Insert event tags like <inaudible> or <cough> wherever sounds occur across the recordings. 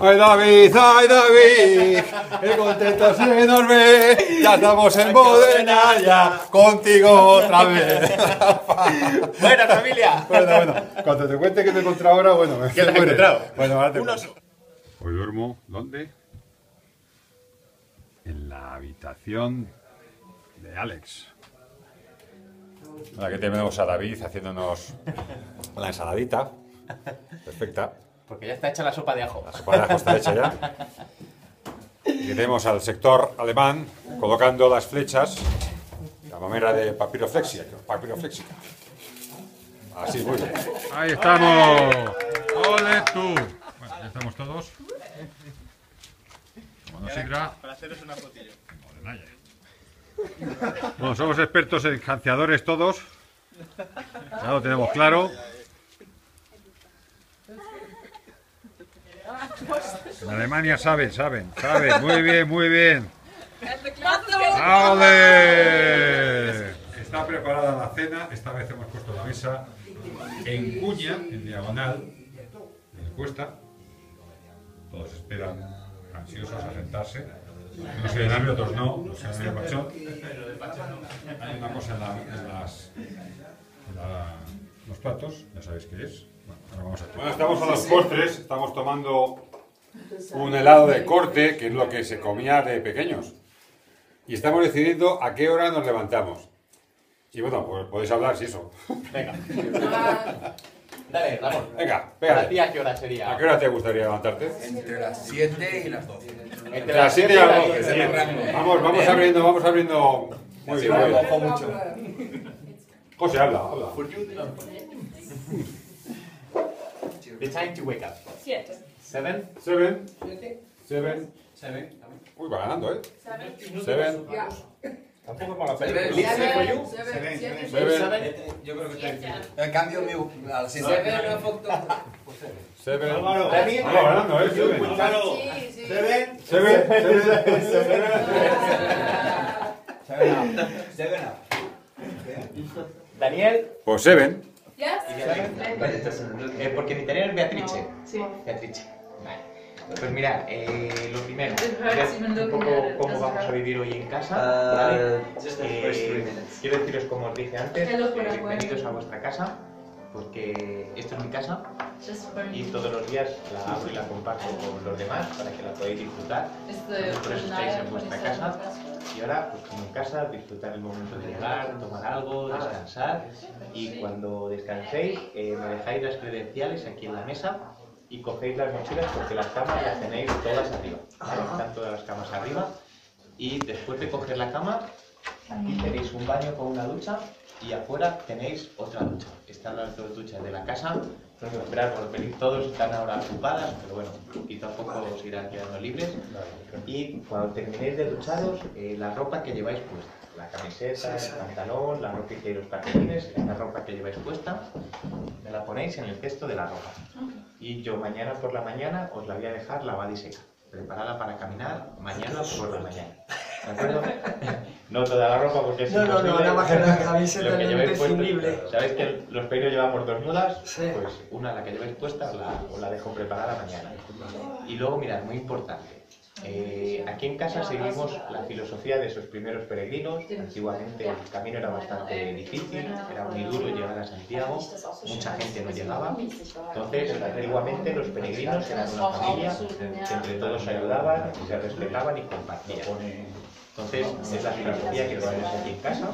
¡Ay David, ay David! ¡Qué nos ve! Ya estamos en Modena, contigo otra vez. Buena familia. Bueno, bueno, cuando te cuente que te he encontrado ahora, bueno, me ¿Qué te has encontrado? Bueno, ahora te. Hoy duermo, ¿dónde? En la habitación de Alex. Aquí tenemos a David haciéndonos la ensaladita. Perfecta. Porque ya está hecha la sopa de ajo. La sopa de ajo está hecha ya. Y tenemos al sector alemán colocando las flechas, la manera de papiroflexia, papiroflexica. Así, muy bien. Ahí estamos. ¡Ole tú! Bueno, ya estamos todos. Como no sidra, Para haceros una fotillo. Bueno, somos expertos en canceadores todos. Ya lo tenemos claro. En Alemania saben, saben, saben. Muy bien, muy bien. ¡Ole! Está preparada la cena. Esta vez hemos puesto la mesa en cuña, en diagonal, en cuesta. Todos esperan ansiosos a sentarse. No se dan otros no, no se dan pachón. Hay una cosa en, la- en las, en la- los platos, ya sabéis qué es. Bueno, ahora vamos a bueno, estamos a los postres, estamos tomando un helado de corte, que es lo que se comía de pequeños. Y estamos decidiendo a qué hora nos levantamos. Y bueno, pues podéis hablar si eso. <laughs> Venga. Dale, Ramón. Venga, ¿Para pégale. ti a qué hora sería? ¿A qué hora te gustaría levantarte? Entre las 7 y las 12. Entre Entre las 7 y las 12. en el rango. Vamos, vamos abriendo, vamos abriendo. Muy bien, muy bien. Mucho. José, habla, habla. The time to wake up. Siete. Seven. Seven. Seven. Uy, va ganando, ¿eh? Seven. Tampoco es mala Seven. You. Seven. Seven. Yo creo que está En cambio, mi, a las 7 Seven. <laughs> Álvaro. Va ganando, ¿eh? Seven. Sí, sí. Seven. Seven. Daniel. Pues Seven. Yes? Eh, porque mi italiano es Beatrice. Sí. Beatrice. Vale. Pues mira, eh, lo primero, un poco cómo vamos a vivir hoy en casa. Uh, ¿vale? Eh, quiero deciros, como os dije antes, eh, bienvenidos a vuestra casa, porque esta es mi casa y todos los días la abro y la comparto con los demás para que la podáis disfrutar. Vosotros estáis en vuestra 27 casa y ahora, pues como en casa, disfrutar el momento de llegar, tomar algo, descansar y cuando descanséis eh, me dejáis las credenciales aquí en la mesa y cogéis las mochilas porque las camas las tenéis todas arriba. ¿vale? Están todas las camas arriba y después de coger la cama, aquí tenéis un baño con una ducha y afuera tenéis otra ducha. Están las dos duchas de la casa. Tengo que esperar por venir todos, están ahora ocupadas, pero bueno, poquito a poco os irán quedando libres. Y cuando terminéis de ducharos, eh, la ropa que lleváis puesta, la camiseta, el pantalón, la ropita y los calcetines, la ropa que lleváis puesta, me la ponéis en el cesto de la ropa. Y yo mañana por la mañana os la voy a dejar lavada y seca, preparada para caminar mañana por la mañana. ¿De acuerdo? <laughs> No toda la ropa porque es No, no, no, nada más que la camiseta es imprescindible. ¿Sabéis que los peinos llevamos dos mudas? Sí. Pues una, la que lleváis puesta, os la, os la dejo preparada mañana. Y luego, mirad, muy importante. Eh, aquí en casa seguimos la filosofía de esos primeros peregrinos. Antiguamente el camino era bastante difícil, era muy duro llegar a Santiago, mucha gente no llegaba. Entonces, antiguamente los peregrinos eran una familia que entre todos ayudaban, se respetaban y compartían. Entonces, es la filosofía que tenemos aquí en casa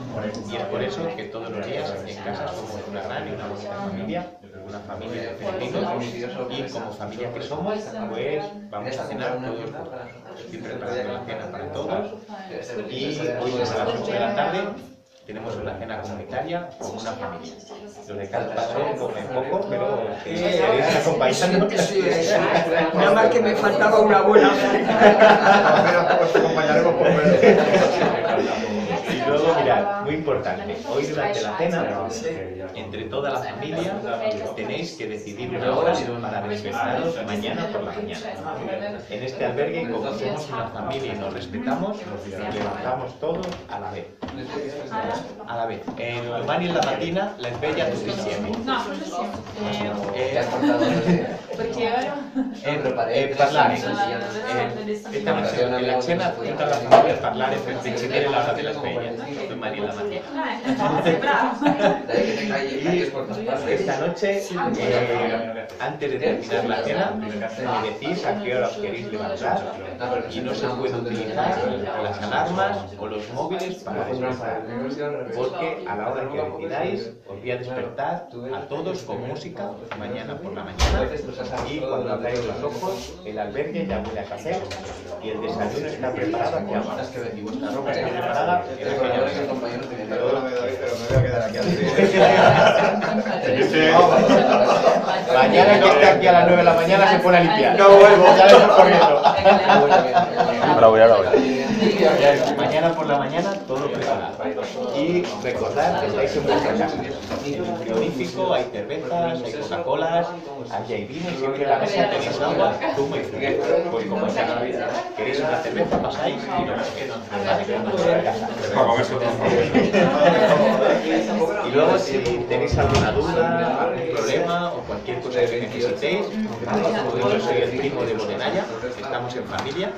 y es por eso que todos los días en casa somos una gran y una bonita familia, una familia de peregrinos y como familia que somos, pues vamos a cenar todos juntos. Estoy preparando la cena para todos y hoy desde las 8 de la tarde tenemos una cena comunitaria con una familia. Los de cada paso comen poco, pero sí. Nada más que me faltaba una buena. <laughs> <laughs> Y luego, mirad, muy importante, hoy durante la cena, entre toda la familia, tenéis que decidir una hora para despertaros mañana por la mañana. En este albergue, como somos una familia y nos respetamos, nos levantamos todos a la vez. A la vez. En domani la mattina la sveglia tutti insieme. No, non ci siamo. Eh, Perché ora? Eh, eh, parlare. Eh, esta noche en la cena tutta la famiglia a parlare per decidere la hora della sveglia. Come Maria la mattina. Esta noche, eh, antes de terminar la cena, me decís a qué hora os queréis levantar y no se puede utilizar las alarmas o los móviles para despertar. Porque a la hora que decidáis, os voy a despertar a todos con música mañana por la mañana y cuando abráis los ojos, el albergue ya huele a café y el desayuno está preparado aquí abajo. Y vuestra ropa está preparada, Pero me voy a quedar aquí Mañana que esté aquí a las 9 de la mañana se pone a limpiar. No vuelvo, ya le estoy corriendo. Mañana por la mañana todo preparado. Y recordad que estáis en vuestra casa. En el frigorífico hay cervezas, hay Coca-Colas, aquí hay vino y siempre la mesa tenéis agua, zumo y. Pues como en casa. ¿Queréis una cerveza? Pasáis y no. <laughs> Y luego si tenéis alguna duda, algún problema o cualquier cosa que necesitéis, yo soy el primo de Modenaya, estamos en familia.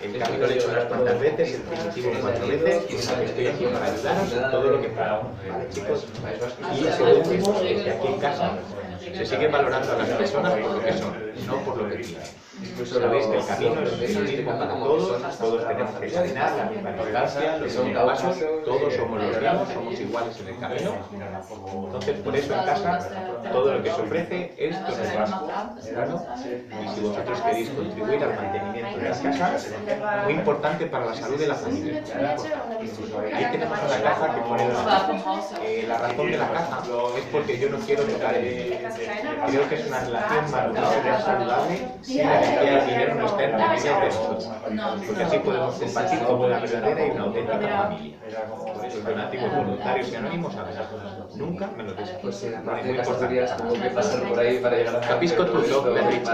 El camino lo he hecho unas cuantas veces, el primitivo cuatro veces, y estoy aquí para ayudaros en todo lo que pueda. ¿Vale, chicos? Y lo último es que aquí en casa se sigue valorando a las personas por lo que son, no por lo que tienen. Sabéis que el camino es el mismo para todos, todos tenemos que caminar la misma distancia, los mismos pasos, todos somos los mismos, somos iguales en el camino. Entonces, por eso en casa, todo lo que se ofrece es todo es básico. Bueno, y si vosotros queréis contribuir al mantenimiento de la casa, muy importante para la salud de la familia. Ahí tenemos una caja que pone eh, la razón de la caja es porque yo no quiero tocar el. Creo que es una relación más saludable si la energía del dinero no está entre medias de nosotros. Porque así podemos compartir como una verdadera y una auténtica familia. Por eso donativos voluntarios y anónimos a veces nunca me lo deis. Pues sí, muy importante. tuberías, tuvo que pasar por ahí para llegar a Capisco tu blog, Berriche.